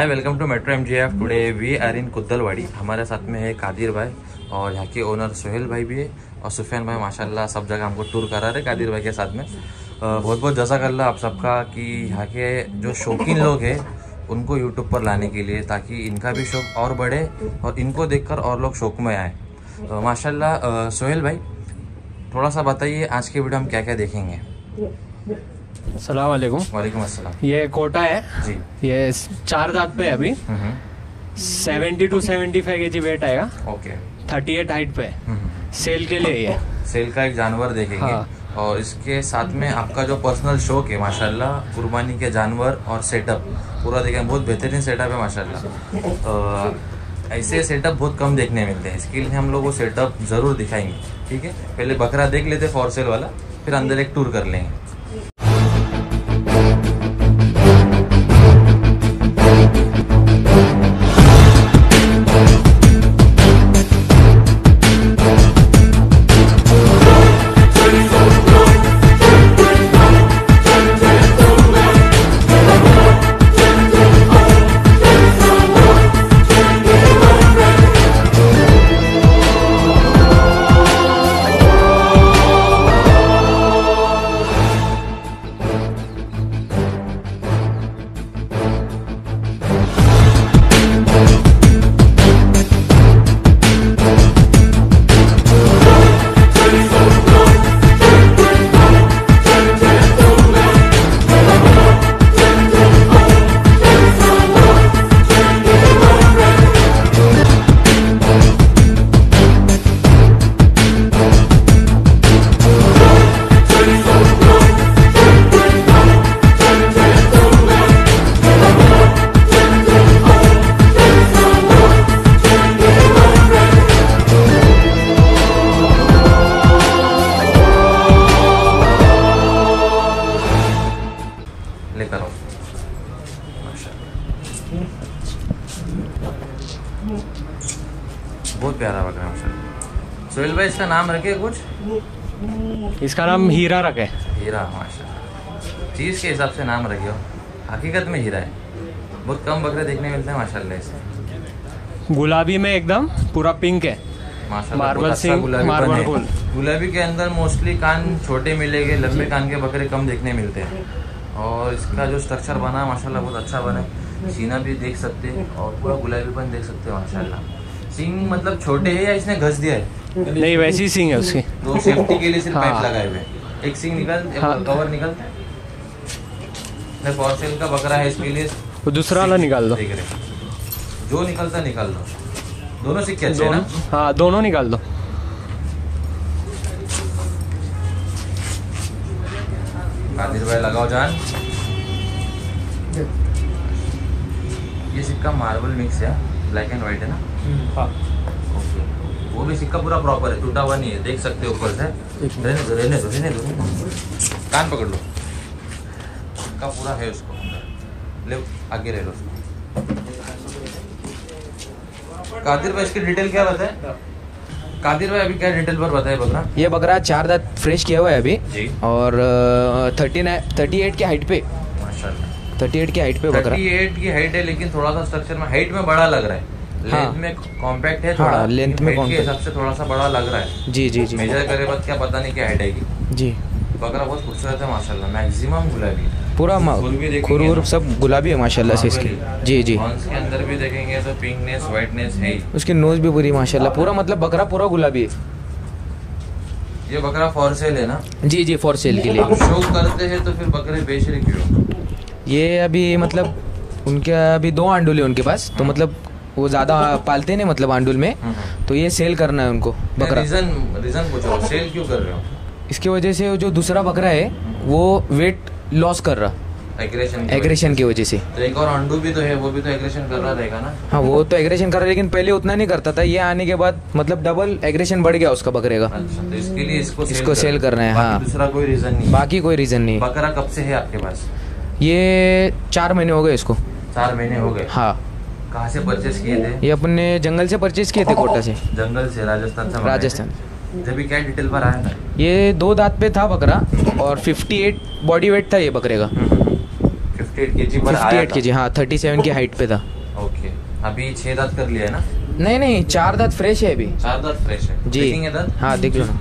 Hi welcome to Metro M G F today we are in Kuddalwadi हमारे साथ में है कादिर भाई और यहाँ के ओनर सोहेल भाई भी है और सुफियान भाई माशाल्लाह सब जगह हमको टूर करा रहे कादिर भाई के साथ में। बहुत बहुत जजाकल्ला आप सबका कि यहाँ के जो शौकीन लोग हैं उनको यूट्यूब पर लाने के लिए ताकि इनका भी शौक और बढ़े और इनको देखकर और लोग शौक में आए। अ, सोहेल भाई थोड़ा सा बताइए आज के वीडियो हम क्या क्या देखेंगे? सलाम वालेकुम वालेकुम अस्सलाम। ये कोटा है। जी। ये चार दांत पे है अभी। Seventy two seventy five K G weight आएगा। ओके। थर्टी एट हाइट पे। सेल के लिए ये। सेल का एक जानवर देखेंगे। हाँ। और इसके साथ में आपका जो पर्सनल शौक है माशाल्लाह कुर्बानी के जानवर और सेटअप पूरा देखें बहुत बेहतरीन सेटअप है माशाल्लाह। ऐसे सेटअप बहुत कम देखने मिलते हैं। इसके लिए हम लोग वो सेटअप ज़रूर दिखाएँगे। ठीक है? पहले बकरा देख लेते फॉर सेल वाला फिर अंदर एक टूर कर लेंगे। बहुत प्यारा बकरा माशाल्लाह सोहेल भाई इसका नाम रखे कुछ? इसका नाम हीरा रखे। हीरा माशाल्लाह। चीज़ के हिसाब से नाम रखे हो हकीकत में हीरा है। बहुत कम बकरे देखने मिलते हैं माशाल्लाह इससे। गुलाबी में एकदम पूरा पिंक है। मार्बल अच्छा सिंह, गुलाबी मार्बल गुलाबी के अंदर मोस्टली कान छोटे मिलेंगे लंबे कान के बकरे कम देखने मिलते हैं। और इसका जो स्ट्रक्चर बना है माशाल्लाह बहुत अच्छा बना है। सीना भी देख सकते हैं और पूरा गुलाबीपन देख सकते हैं माशाल्लाह। सिंग मतलब छोटे है या इसने घस दिया है? नहीं वैसी सिंग है उसकी। तो सेफ्टी के लिए सिर्फ़ हाँ। पाइप लगाए हुए एक सिंग निकल एक हाँ। कवर निकलता है मैं फॉरसेल का बकरा है इसके लिए। वो दूसरा वाला निकाल दो। देख रहे जो निकलता निकाल दो। दोनों सिक्के अच्छे हैं दोनों ना हाँ दोनों निकाल दो। कादिर भाई लगाओ जान। सिक्का मार्बल मिक्स है ब्लैक एंड व्हाइट है ना? हाँ। ओके वो भी सिक्का पूरा प्रॉपर है टूटा हुआ नहीं है देख सकते हो ऊपर से। रहने दो रहने दो रहने दो। कान पकड़ लो। सिक्का पूरा है उसको अंदर। ले आगे ले लो उसको। कादिर भाई इसकी डिटेल क्या बताए? कादिर भाई अभी क्या डिटेल पर बताए बकरा? ये बकरा चार दांत फ्रेश किया हुआ है अभी। जी। और थर्टी नाइन थर्टी एट की हाइट पे। थर्टी एट की हाइट पे बकरा 38 की हाइट है लेकिन थोड़ा सा स्ट्रक्चर में हाइट में बड़ा लग रहा है। हाँ। लेंथ में कॉम्पैक्ट है हाँ, थोड़ा में के हिसाब से थोड़ा सा बड़ा लग रहा है। जी जी जी। मेजर करे बाद क्या पता नहीं क्या हाइट आएगी। जी। बकरा बहुत खूबसूरत है माशाल्लाह। मैक्सिमम गुलाबी पूरा मा- सब गुलाबी है माशाल्लाह से इसकी। जी जी। के अंदर भी देखेंगे तो पिंकनेस है उसकी नोज़ भी पूरी माशाल्लाह। पूरा मतलब बकरा पूरा गुलाबी है। ये बकरा फॉर सेल है ना? जी जी फॉर सेल के लिए। शौक करते हैं तो फिर बकरे बेच रहे क्यों? ये अभी मतलब उनके अभी दो आंडुल है उनके पास तो मतलब वो ज़्यादा पालते नहीं मतलब आंडूल में तो ये सेल करना है उनको बकरा। रीजन रीजन पूछो सेल क्यों कर रहे हो? इसकी वजह से जो दूसरा बकरा है वो वेट लॉस कर रहा। एग्रेशन एग्रेशन की वजह से। तो एक और अंडू भी तो है वो भी तो एग्रेशन कर रहा रहेगा ना? हाँ वो तो एग्रेशन कर रहा है लेकिन पहले उतना नहीं करता था ये आने के बाद मतलब डबल एग्रेशन बढ़ गया उसका बकरे का। अच्छा तो इसके लिए इसको इसको कर हो। करना है, हाँ। दूसरा कोई रीजन नहीं है। बाकी कोई रीजन नहीं बकरा कब से है आपके पास? ये चार महीने हो गए इसको। चार महीने हो गए? हाँ। कहाँ से परचेस किए थे? ये अपने जंगल से परचेज किए थे कोटा से। जंगल से राजस्थान से? राजस्थान जब क्या डिटेल पर आया था ये दो दांत पे था बकरा और 58 बॉडी वेट था ये बकरे का। फिफ्टी एट के जी पर फिफ्टी आया एट के जी हाँ थर्टी सेवन की हाइट पे था। ओके अभी छह दांत कर लिया है ना? नहीं नहीं चार दांत फ्रेश है अभी। चार दांत फ्रेश है। जी। दांत? हाँ देख लो। ना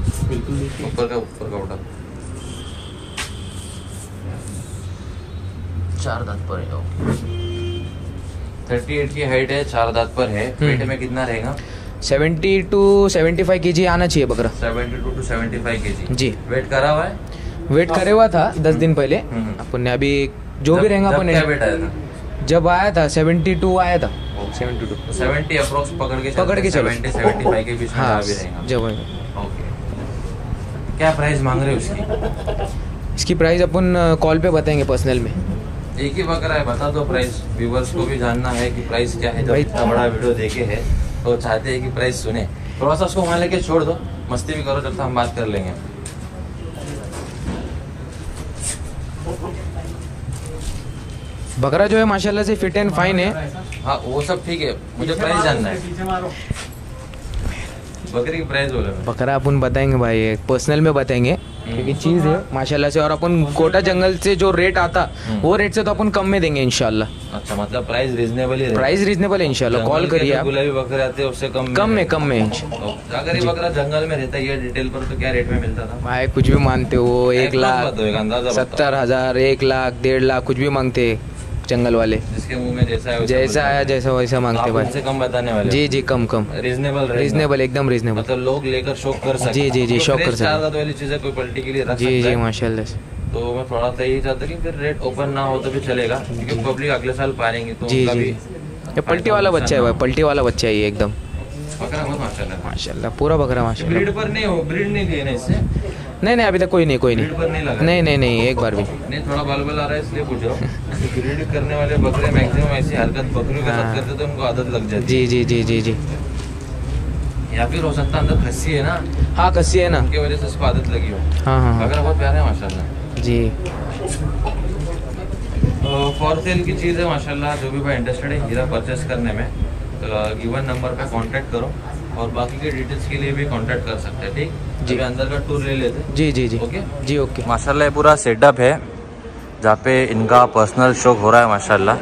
ऊपर का ऊपर का उठा। चार दांत पर है थर्टी एट की हाइट है चार दांत पर है। हम्म। वेट में कितना रहेगा? Seventy two seventy five K जी आना चाहिए बकरा। Seventy two two seventy five K G. जी वेट करा हुआ है? वेट करे हुआ था दस दिन पहले। हम्म। अपन ने अभी जो भी रहेगा अपन क्या ने वेट आया था? जब आया था सेवेंटी टू आया था। Seventy two. सेवेंटी अप्रोक्स पकड़ के पकड़ के सेवेंटी सेवेंटी फाइव के बीच में हाँ जब ओके। क्या प्राइस मांग रहे हो उसकी इसकी प्राइस अपन कॉल पे बताएँगे पर्सनल में। एक ही बकरा है बता दो प्राइस व्यूवर्स को भी जानना है कि प्राइस क्या है जब इतना बड़ा वीडियो देखे है तो चाहते हैं कि प्राइस सुने। थोड़ा सा उसको वहाँ लेके छोड़ दो। मस्ती भी करो जब तक हम बात कर लेंगे। बकरा जो है माशाल्लाह से फिट एंड फाइन है। हाँ वो सब ठीक है। मुझे प्राइस जानना है। बकरी की प्राइस बोलो। बकरा अपन बताएँगे भाई पर्सनल में बताएँगे। क्योंकि चीज़ है माशाल्लाह से। और अपन कोटा जंगल से जो रेट आता हम्म। वो रेट से तो अपन कम में देंगे इंशाल्लाह। अच्छा मतलब प्राइस रीजनेबल ही प्राइस रीजनेबल है इनशाला कॉल करिए आप। गुलाबी बकरे आते हैं उससे कम कम में कम में। तो अगर ये बकरा जंगल में रहता है ये डिटेल पर तो क्या रेट में मिलता था? भाई कुछ भी मानते हो एक लाख बताओ। सत्तर हज़ार एक लाख डेढ़ लाख कुछ भी मांगते। हैं जंगल वाले। जिसके मुँह में जैसा है जैसा आया जैसा वैसा मांगते भाई उनसे कम बताने वाले जी जी कम कम। रीजनेबल रीजनेबल एकदम रीजनेबल मतलब लोग लेकर शौक कर सकते जी, जी, जी, शौक कर सकते। वाली चीज़ें कोई पलटी के लिए रख जी जी माशाल्लाह। से तो मैं थोड़ा सा यही चाहता कि फिर रेट ओपन ना हो तो भी चलेगा क्योंकि पब्लिक अगले साल पाएँगे तो जी जी। ये पलटी वाला बच्चा है भाई पलटी वाला बच्चा है ये एकदम। माशाल्लाह। पूरा बकरा माशाल्लाह। ब्रीड पर नहीं हो ब्रीड नहीं दिए ना इससे। नहीं नहीं अभी तक कोई नहीं कोई नहीं। नहीं नहीं नहीं नहीं एक बार भी। नहीं थोड़ा बाल बाल आ रहा है इसलिए पूछ रहा हूँ। ब्रीड करने वाले बकरे मैक्सिमम ऐसी हरकत बकरियों के साथ हाँ। करते तो उनको आदत लग जाती। जी जी जी जी जी। या फिर हो सकता है अंदर खस्सी है ना? हाँ कस्सी है ना। उनकी वजह से उसको आदत लगी हो। हाँ हाँ हाँ। बकरा बहुत प्यारा है माशाल्लाह। जी। फॉर सेल की चीज़ है माशाल्लाह जो भी भाई इंटरेस्टेड है हीरा परचेस करने में गिवन नंबर पे कांटेक्ट करो और बाकी के डिटेल्स के लिए भी कांटेक्ट कर सकते हैं ठीक? जी। अंदर का टूर ले लेते हैं। जी जी जी। ओके जी ओके माशाल्लाह पूरा सेटअप है। जहाँ पे इनका पर्सनल शौक हो रहा है, माशाल्लाह।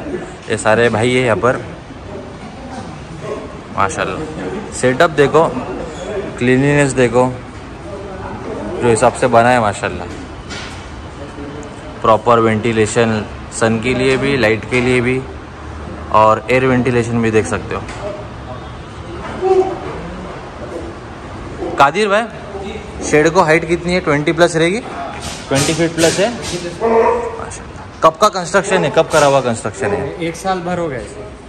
ये सारे भाई है यहाँ पर। माशाल्लाह। सेटअप देखो। क्लीनिनेस देखो। जो हिसाब से बना है, माशाल्लाह। प्रॉपर वेंटिलेशन सन के लिए भी लाइट के लिए भी, और एयर वेंटिलेशन भी देख सकते हो। कादिर भाई शेड को हाइट कितनी है? ट्वेंटी प्लस रहेगी? ट्वेंटी फीट प्लस है। कब का कंस्ट्रक्शन है? कब करा हुआ कंस्ट्रक्शन है? एक साल भर हो गए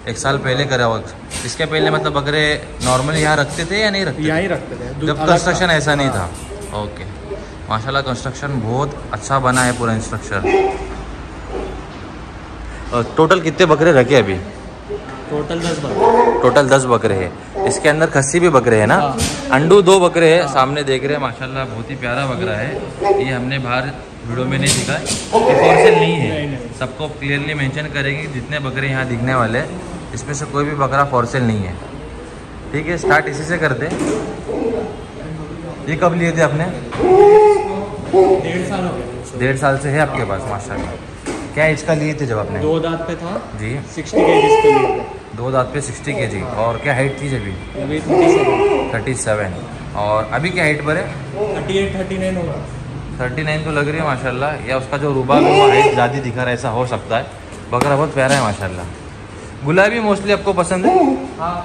एक साल पहले करा हुआ। इसके पहले मतलब बकरे नॉर्मल यहाँ रखते थे या नहीं रखते? यहाँ ही रखते थे। जब कंस्ट्रक्शन ऐसा नहीं था। ओके माशाल्लाह कंस्ट्रक्शन बहुत अच्छा बना है पूरा इंस्ट्रक्चर टोटल कितने बकरे रखे अभी? टोटल दस बकरे। टोटल दस बकरे हैं। इसके अंदर खस्सी भी बकरे हैं ना? हाँ। अंडू दो बकरे हैं। सामने देख रहे हैं माशाल्लाह बहुत ही प्यारा बकरा है। ये हमने बाहर वीडियो में नहीं दिखा ये सेल नहीं है। सबको क्लियरली मेंशन करेंगे कि जितने बकरे यहाँ दिखने वाले हैं इसमें से कोई भी बकरा फॉर सेल नहीं है। ठीक है स्टार्ट इसी से करते। ये कब लिए थे आपने? डेढ़ साल हो गए। डेढ़ साल से है आपके पास माशाल्लाह। क्या इसका लिए थे जब आपने? दो दांत पे था जी। सिक्सटी के जी पे लिए दो दांत पे सिक्सटी के जी और क्या हाइट थी जब अभी थर्टी सेवन थर्टी सेवन और अभी क्या हाइट पर है? थर्टी एट थर्टी नाइन होगा। थर्टी नाइन तो लग रही है माशाल्लाह। या उसका जो रुबा रुबा हाइट ज़्यादा दिखा रहा है ऐसा हो सकता है। बकरा बहुत प्यारा है माशाल्लाह। गुलाबी मोस्टली आपको पसंद है? हाँ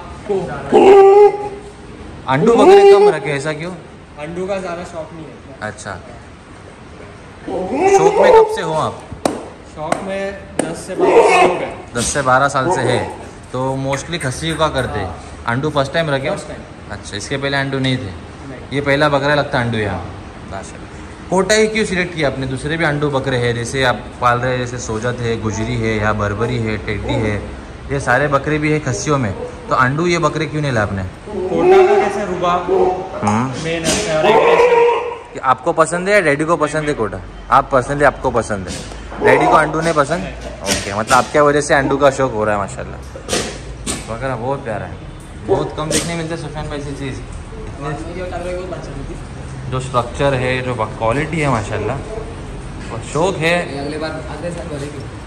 अंडू बकरे कम रखे ऐसा क्यों? अंडू का ज़्यादा शौक नहीं है। अच्छा। शौक में कब से हो आप? शौक में दस से बारह साल हो गए। दस से बारह साल से है। तो मोस्टली खस्सी का करते। अंडू फ़र्स्ट टाइम रखे हो. अच्छा इसके पहले अंडू नहीं थे। ये पहला बकरा लगता है अंडू यहाँ? माशाल्लाह। कोटा ही क्यों सिलेक्ट किया आपने? दूसरे भी अंडू बकरे हैं जैसे आप पाल रहे हैं जैसे सोजत है गुजरी है या बरबरी है टेड्डी है ये सारे बकरे भी है खस्सियों में। तो अंडू ये बकरे क्यों नहीं ला आपने? कोटा का कैसे रुबाब? मेन है आपको पसंद है या डैडी को पसंद है कोटा? आप पर्सनली आपको पसंद है। डैडी को अंडू नहीं पसंद? ओके मतलब आपके वजह से अंडू का शौक हो रहा है माशाल्लाह। बकरा बहुत प्यारा है। बहुत कम देखने मिलते हैं भाई ऐसी चीज़। जो स्ट्रक्चर है जो क्वालिटी है माशाल्लाह। और शौक है। अगले बार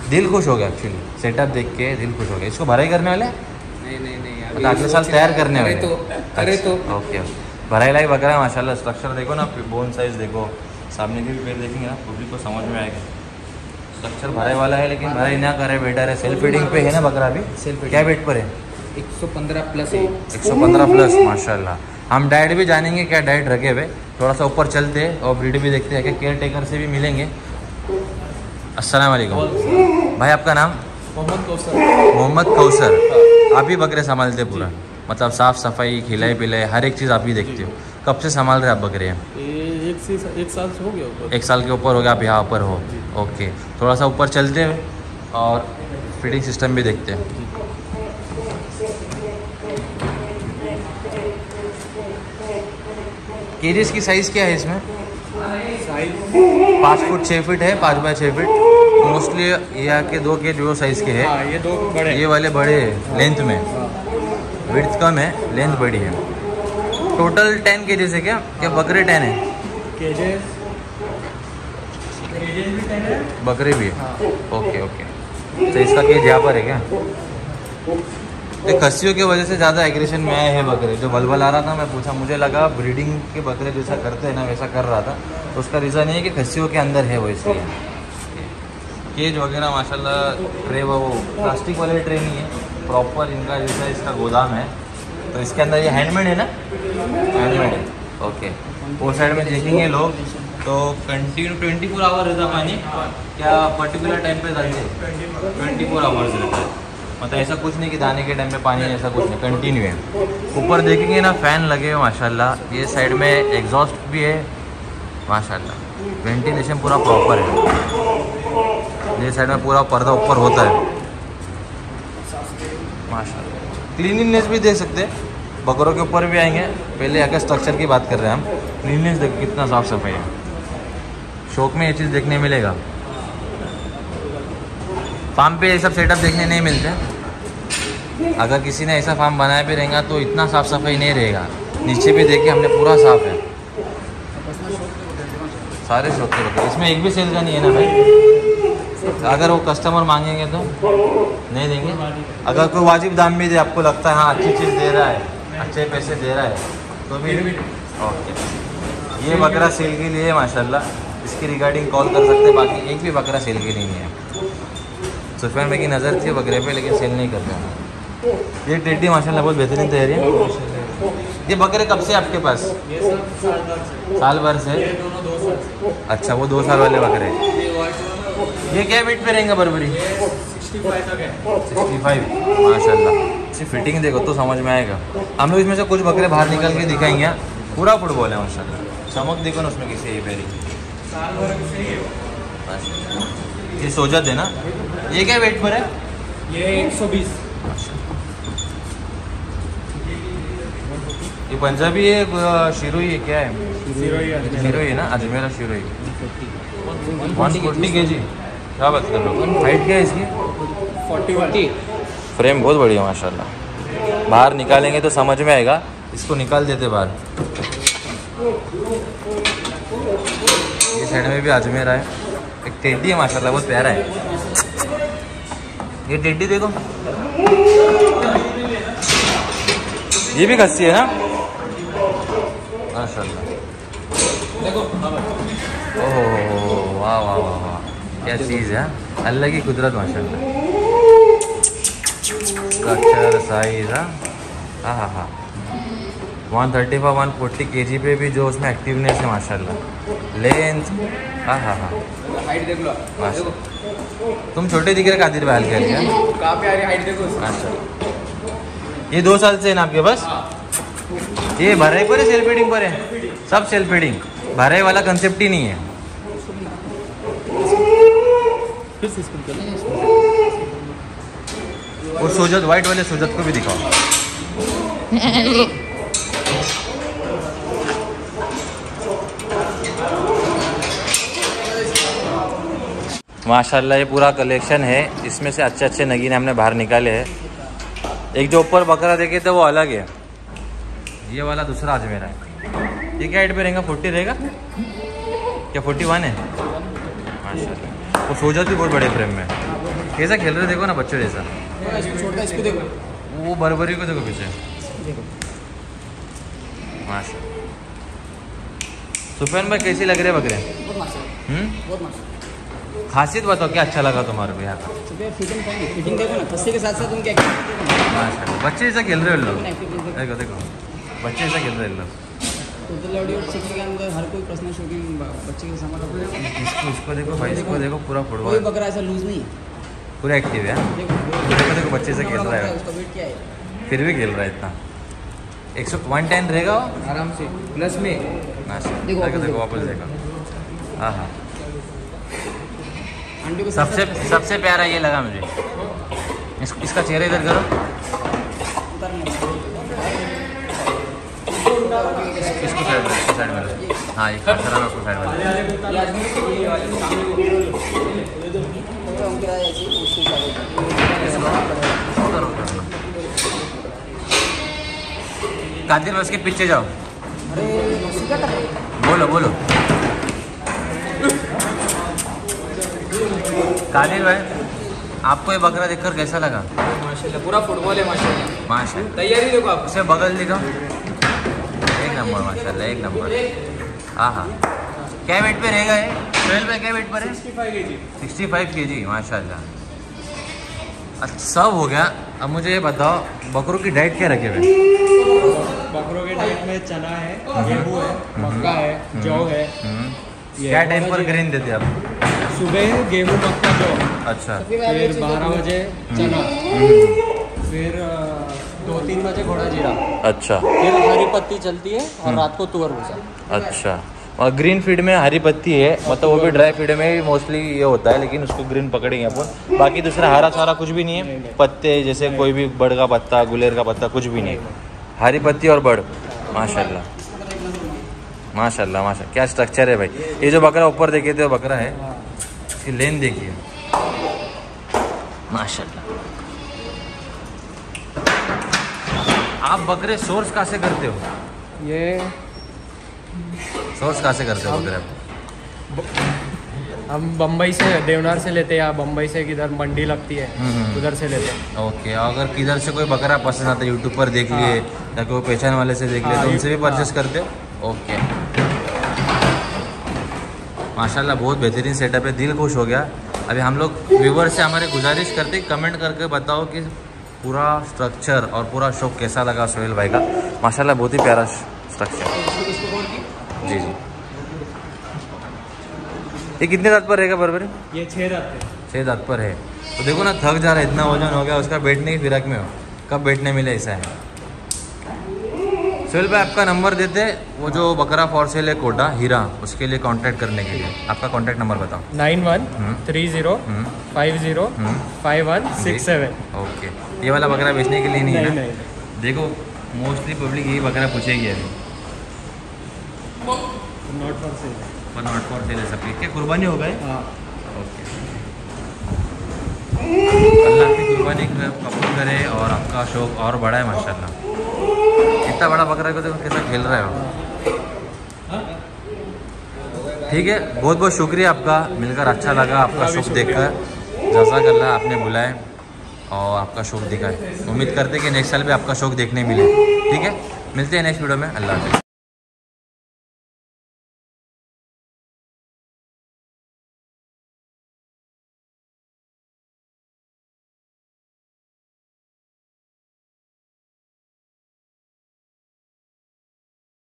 दिल खुश हो गया एक्चुअली सेटअप देख के दिल खुश हो गया। इसको भराई करने वाले नहीं नहीं नहीं अगले साल तैयार करने वाले तो करे तो। ओके ओके भराई लाई बकरा माशाल्लाह स्ट्रक्चर देखो ना बोन साइज़ देखो। सामने के भी पेड़ देखेंगे ना पब्लिक को समझ में आएगा। स्ट्रक्चर भराई वाला है लेकिन भराई ना करे बेटर है। सेल्फ फीडिंग पे है ना बकरा अभी? क्या वेट पर है? 115 प्लस है। 115 प्लस माशाल्लाह। हम डाइट भी जानेंगे क्या डाइट रखे हुए। थोड़ा सा ऊपर चलते हैं और ब्रीड भी देखते हैं कि केयर टेकर से भी मिलेंगे। अस्सलाम वालेकुम भाई आपका नाम? मोहम्मद कौसर। मोहम्मद कौसर। आप ही बकरे संभालते पूरा। मतलब साफ़ सफ़ाई खिलाई पिलाई हर एक चीज़ आप ही देखते हो। कब से संभाल रहे आप बकरे? एक से एक साल से हो गया एक साल के ऊपर हो गया आप यहाँ पर हो। ओके। थोड़ा सा ऊपर चलते हैं और फीडिंग सिस्टम भी देखते हैं। केजेस की साइज़ क्या है इसमें? साइज़ पाँच फुट छः फीट है पाँच बाय छः फीट। मोस्टली ये आके दो केज वो साइज़ के है। हाँ ये दो बड़े ये वाले बड़े हैं लेंथ में। विड्थ कम है लेंथ बड़ी है। टोटल टेन के है क्या? क्या बकरे है? टेन है। बकरे भी है? ओके ओके तो इसका केज यहाँ पर है क्या? ये खस्सियों की वजह से ज़्यादा एग्रेशन में आए हैं बकरे। जो बलबल आ रहा था, मैं पूछा, मुझे लगा ब्रीडिंग के बकरे जैसा करते हैं ना, वैसा कर रहा था। तो उसका रीज़न ये है कि खस्सियों के अंदर है वो इसलिए। केज वगैरह, माशाल्लाह, ट्रे वो प्लास्टिक वाले ट्रे नहीं है। प्रॉपर इनका जैसा इसका गोदाम है। तो इसके अंदर ये हैंडमेड है ना? हैंडमेड है। ओके वो साइड में देखेंगे लोग। तो कंटिन्यू ट्वेंटी फोर आवर रहता पानी। क्या पर्टिकुलर टाइम पे जाते ट्वेंटी फोर आवर्स रहता है। मतलब ऐसा कुछ नहीं कि दाने के टाइम पे पानी, ऐसा कुछ नहीं कंटिन्यू है। ऊपर देखेंगे ना फ़ैन लगे हुए माशाल्लाह। ये साइड में एग्जॉस्ट भी है, माशाल्लाह। वेंटिलेशन पूरा प्रॉपर है। ये साइड में पूरा पर्दा ऊपर होता है। माशाल्लाह। क्लीनिनेस भी देख सकते हैं। बकरों के ऊपर भी आएँगे। पहले आकर स्ट्रक्चर की बात कर रहे हैं हम। क्लीनिनेस देख, कितना साफ़ सफ़ाई है। शौक में ये चीज़ देखने मिलेगा। फार्म पे ये सब सेटअप देखने नहीं मिलते। अगर किसी ने ऐसा फार्म बनाया भी रहेगा तो इतना साफ़ सफ़ाई नहीं रहेगा। नीचे भी देखे हमने पूरा साफ़ है। सारे के बकरे इसमें एक भी सेल का नहीं है ना भाई? अगर वो कस्टमर मांगेंगे तो नहीं देंगे। अगर कोई वाजिब दाम भी दे आपको लगता है हाँ अच्छी चीज़ दे रहा है अच्छे पैसे दे रहा है तो भी ओके ये बकरा सेल के लिए है माशाल्लाह। इसकी रिगार्डिंग कॉल कर सकते हैं बाकी एक भी बकरा सेल के लिए नहीं है। सुफियान भाई की नज़र थी बकरे पे लेकिन सेल नहीं करते हैं। ये टेडी माशाल्लाह बहुत बेहतरीन तैयारी है। ये बकरे कब से आपके पास? साल भर से। दोनों अच्छा वो दो साल वाले बकरे। ये क्या वेट पे रहेंगे बरबरी? सिक्सटी फाइव माशाल्लाह। इसकी फिटिंग देखो तो समझ में आएगा। हम लोग इसमें से कुछ बकरे बाहर निकल के दिखाएँगे। पूरा फुटबॉल है माशाल्लाह। चमक देखो ना उसमें किसी ये पेरी। है माशाल्लाह। ये सोजत है ना? ये क्या वेट पर है? ये एक सौ ये पंजाबी है शिरोई है क्या है? शिरोई है ना? अजमेरा शिरोई। वन फोर्टी के जी। क्या बात कर रहे हो? हाइट क्या है इसकी? Forty one. फ्रेम बहुत बढ़िया माशाल्लाह। बाहर निकालेंगे तो समझ में आएगा। इसको निकाल देते बाहर। ये साइड में भी अजमेर है एक टेड्डी है माशाल्लाह बहुत प्यारा है। ये टेड्डी देखो। ये भी खस्सी है ना? माशाल्लाह। देखो ओहो वाह वाह वाह वाह। क्या चीज़ है अल्लाह की कुदरत माशाल्लाह। स्ट्रक्चर साइज़ हाँ? हाँ हाँ one thirty five one forty K G पे भी जो उसमें एक्टिवनेस है माशाल्लाह। लेंथ हाँ हाँ हाँ। हाइट देख लो। तुम छोटे दिख रहे कादिर भाई हल्के हल्के हाँ? कहाँ पे आ रही हाइट देखो। उसकी। ये दो साल से है ना आपके पास? ये भराई पर है सेल फीडिंग पर है? सब सेल फीडिंग भराई वाला कंसेप्ट ही नहीं है. और सोजत व्हाइट वाले सोजत को भी दिखाओ. माशाल्लाह, ये पूरा कलेक्शन है. इसमें से अच्छे अच्छे नगीने हमने बाहर निकाले हैं. एक जो ऊपर बकरा देखे थे, वो अलग है. ये वाला दूसरा आज मेरा है। ये क्या हाइट पे रहेगा? फोर्टी रहेगा? क्या फोर्टी वन है? माशाल्लाह। वो सो जाती बहुत बड़े फ्रेम में कैसा खेल रहे देखो ना बच्चों जैसा। देखो। वो बरबरी को देखो पीछे। माशा सुफैन भाई कैसी लग रही है बकरे? है। हम्म? खासियत बताओ क्या अच्छा लगा तुम्हारे को यहाँ का? माशा बच्चे जैसा खेल रहे हो लोग। देखो देखो। बच्चे जैसा खेल रहे हैं लोग टोटल और चिकन के अंदर हर कोई पर्सनल शौकीन बच्चे के सामान इसको इसको देखो भाई इसको देखो पूरा कोई बकरा ऐसा लूज नहीं। पूरा एक्टिव है? देखो देखो देखो बच्चे से खेल रहा है। फिर भी खेल रहा है इतना। एक सौ वन टेन रहेगा आराम से। प्लस में। देखो, देखो वापस देखो हाँ हाँ। अंडे को साथ सबसे सबसे प्यारा ये लगा मुझे। इस, इसका चेहरा इधर करो। इसको साइड में इसको साइड में हाँ ये खतरा ना उसको साइड में। कादिर बस के पीछे जाओ? बोलो बोलो। कादिर भाई आपको ये बकरा देखकर कैसा लगा? माशाल्लाह पूरा फुटबॉल है माशाल्लाह। माशा तैयारी देखो आप। उसे बगल दिखाओ। नंबर माशाल्लाह एक नंबर। हाँ हाँ क्या वेट पे रहेगा ये? ट्वेल्व पे क्या वेट पर है? सिक्सटी फाइव के जी। माशाल्लाह। अच्छा सब हो गया। अब मुझे ये बताओ बकरों की डाइट क्या रखे हुए बकरों की डाइट में चना है गेहूँ है मक्का है जौ है। हम्म। क्या टाइम पर ग्रेन देते आप? सुबह गेहूँ मक्का जौ। अच्छा। फिर बारह बजे चना। फिर दो तीन बजे घोड़ा जीरा। अच्छा। फिर हरी पत्ती चलती है और रात को तुअर भूसा अच्छा। और ग्रीन फ़ीड में हरी पत्ती है मतलब वो भी ड्राई फ़ीड में मोस्टली ये होता है लेकिन उसको ग्रीन पकड़ेंगे अपन। बाकी दूसरा हरा सारा कुछ भी नहीं है। पत्ते जैसे कोई भी बड़ का पत्ता गुलेर का पत्ता कुछ भी नहीं है। हरी पत्ती और बड़। माशाल्लाह। माशाल्लाह माशा क्या स्ट्रक्चर है भाई। ये जो बकरा ऊपर देखे थे वो बकरा है। इसकी लेन देखिए। माशाल्लाह। आप बकरे सोर्स कहाँ से करते हो ये सोर्स कहाँ से करते हो बकरे? हम बम्बई से देवनार से लेते हैं या बम्बई से किधर मंडी लगती है हम्म। उधर से लेते हैं ओके अगर किधर से कोई बकरा पसंद आता है यूट्यूब पर देख लिए या कोई पहचान वाले से देख लिए हाँ, तो उनसे भी हाँ। परचेस करते हो ओके माशाल्लाह बहुत बेहतरीन सेटअप है दिल खुश हो गया अभी हम लोग व्यूवर से हमारे गुजारिश करते कमेंट करके बताओ कि पूरा स्ट्रक्चर और पूरा शौक कैसा लगा सोहेल भाई का? माशाल्लाह बहुत ही प्यारा स्ट्रक्चर जी जी। ये कितने रात पर रहेगा बरबरी? ये छः रहते हैं छः दांत पर है। तो देखो ना थक जा रहा है इतना वज़न हो गया उसका बैठने की फिराक में हो। कब बैठने मिले ऐसा है? सोहेल भाई आपका नंबर देते वो जो बकरा फॉर सेल है कोटा हीरा उसके लिए कांटेक्ट करने के लिए। आपका कांटेक्ट नंबर बताओ। Nine one hmm. Three zero hmm, five zero hmm, five one six seven. Okay. ये वाला बकरा बेचने के लिए नहीं है नहीं नहीं। देखो मोस्टली पब्लिक यही बकरा पूछेगी अभी। नॉट फॉर सेल पर नॉट फॉर सेल है क्या कुर्बानी हो गए? हाँ। ओके अल्लाह की कुर्बानी कबूल करे और आपका शौक और बड़ा है माशाल्लाह। इतना बड़ा बकरा को देखो कैसा खेल रहा है। ठीक है? बहुत बहुत शुक्रिया आपका। मिलकर अच्छा लगा। आपका शौक देखकर। जजाकल्ला आपने बुलाए और आपका शौक दिखाए उम्मीद करते हैं कि नेक्स्ट साल भी आपका शौक देखने मिले। ठीक है? मिलते हैं नेक्स्ट वीडियो में। अल्लाह हाफिज़।